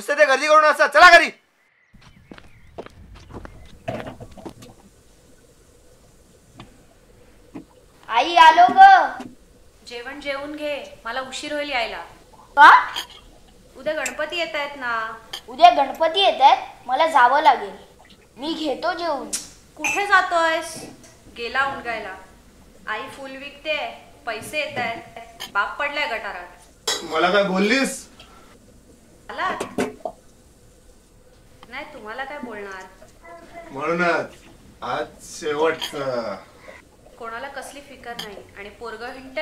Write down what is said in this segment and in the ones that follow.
नुसते ते गर्दी करून असतात. चला घरी. आई आलो ग. जेवण जेवून घे. मला उशीर होईल यायला. का? उद्या गणपती येत आहेत ना. उद्या गणपती येत आहेत? मला जावं लागेल. मी घेतो जेवून. कुठे जातोयस? गेला उंडगायला. आई फुल विकते. पैसे येत आहेत. बाप पडलाय गटारात. मला काय बोललीस? आला? तुम्हाला काय बोलणार? म्हणूनच आज शेवट कोणाला कसली फिकर नाही आणि पोरग हिंट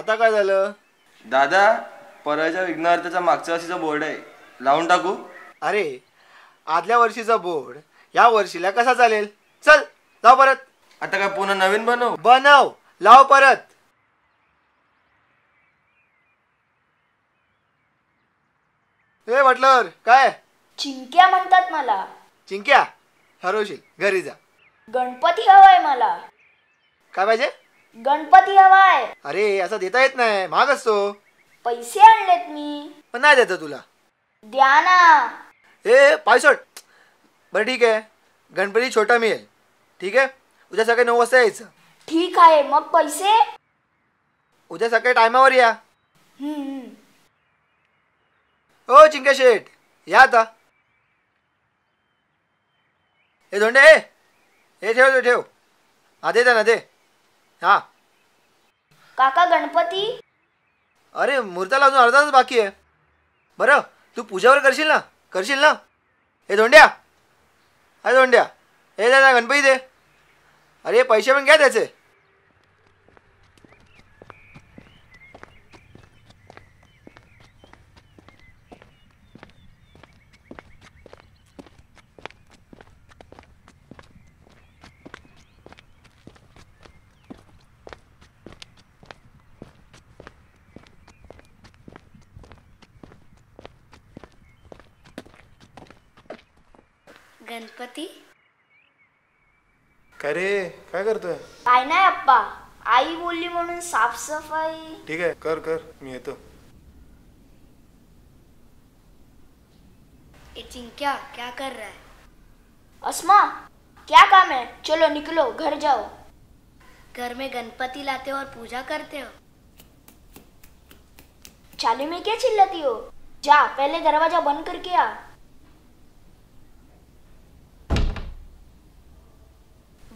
आता काय झालं? दादा परवाच्या विघ्नार्थाचा मागच्या वर्षीचा बोर्ड आहे. लावून टाकू? अरे आदल्या वर्षीचा बोर्ड या वर्षीला कसा चालेल? चल लाव परत. आता काय पुन्हा नवीन बनव? बनव लाव परत. ए म्हटलं काय? चिंक्या म्हणतात मला. चिंक्या? ठरवशील घरी जा. गणपती हवाय मला. काय पाहिजे? गणपती हवाय. अरे असं देता येत नाही. महाग असतो. पैसे आणलेत मी. पण नाही देतं तुला. द्या ना. ए पायसोट बरं ठीक आहे. गणपती छोटा मिळेल ठीक आहे? उद्या सकाळी नऊ वाजता यायचं. ठीक आहे मग पैसे? उद्या सकाळी टायमावर या. हम्म. हो चिंक्या शेठ. या आता. हे धोंडे हे हे ठेव ते ठेव. हा दे ना दे. हा. काका गणपती? अरे मूर्ताला अजून अर्धा तास बाकी आहे. बरं तू पूजावर करशील ना? करशील ना? हे धोंड्या. हा धोंड्या. हे दे ना गणपती दे. अरे पैसे पण घ्या त्याचे. गणपती। काय रे? काय करतोय? काय नाही अप्पा आई बोलली म्हणून साफसफाई. ठीक आहे कर कर मी येतो. ए चिंक्या क्या कर रहा है? अस्मा क्या काम है? चलो निकलो घर जाओ। घर में गणपति लाते हो और पूजा करते हो? चाली में क्या चिल्लाती हो? जा पहले दरवाज़ा बंद करके आ।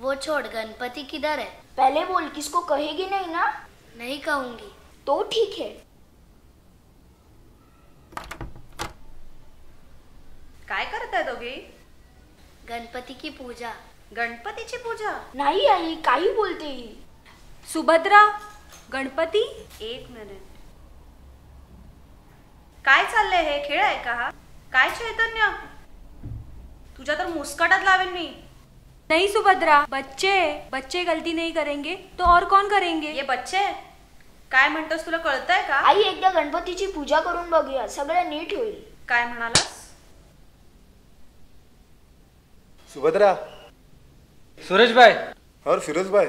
वो छोड़ गणपति किधर है? पहले बोल किसको कहेगी नहीं ना? नहीं कहूँगी। तो ठीक है। काय करताय दोघी? गणपति की पूजा। गणपतीची पूजा? नाही आई काही बोलते ही. सुभद्रा गणपती? एक मिनिट. काय चाललंय हे? खेळ आहे का हा? काय चैतन्य? तुझ्या तर मुस्कटात लावेन मी. नहीं सुभद्रा बच्चे बच्चे गलती नहीं करेंगे तो और कौन करेंगे? ये बच्चे काय म्हणतोस तुला कळतंय का? आई एकदा गणपतीची पूजा करून बघूया सगळं नीट होईल. काय म्हणालास? सुभद्रा. सूरज भाई और फिरोज भाई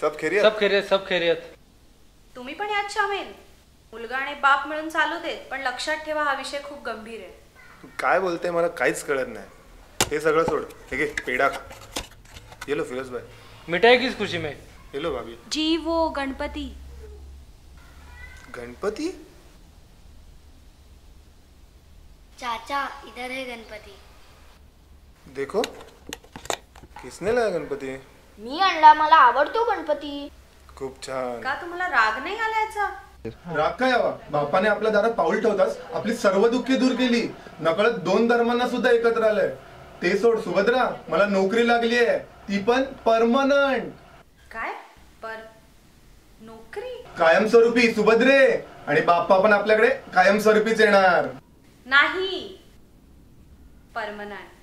सब खैरियत? सब खैरियत सब खैरियत. तुम्ही पण यात सामील मुलगा आणि बाप मिळून चालू देत पण लक्षात ठेवा हा विषय खूप गंभीर आहे. तू काय बोलते मला काहीच कळत नाही. हे सगळं सोड. हे घे पेढा खा. ये लो फिरोज भाई। मिठाई किस खुशी में? ये लो भाभी। जी वो गणपति। गणपती? चाचा इधर है गणपति। देखो किसनेला आहे गणपती? मी आणला मला आवडतो गणपती। खूप छान। का तुम्हाला राग नाही आला याचा? राग काय बापाने आपल्या दारात पाऊल ठेवताच आपली सर्व दुःखी दूर केली. नकळत दोन धर्मांना सुद्धा एकत्र आलंय. ते सोड सुभद्रा मला नोकरी लागली आहे ती पण परमनंट. काय? पर नोकरी? कायमस्वरूपी सुभद्रे आणि बाप्पा पण आपल्याकडे कायमस्वरूपीच येणार. नाही. Permanent.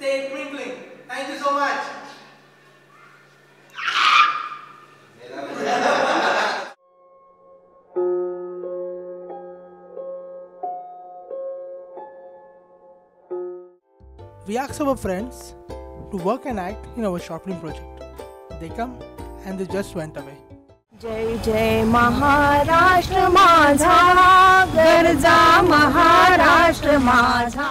stay twinkling. Thank you so much. We asked our friends to work and act in our short film project. They come and they just went away. जय जय महाराष्ट्र माझा गरजा महाराष्ट्र माझा